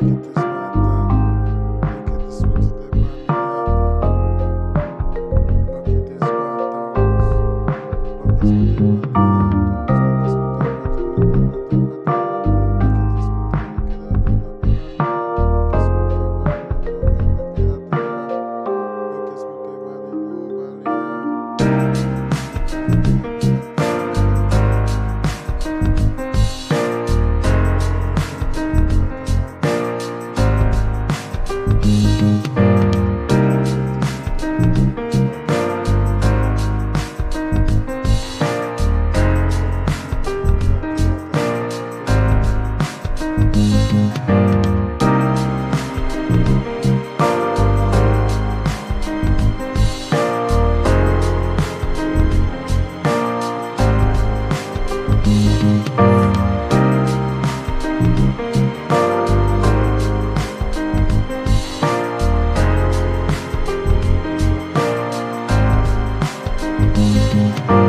get this. Thank you.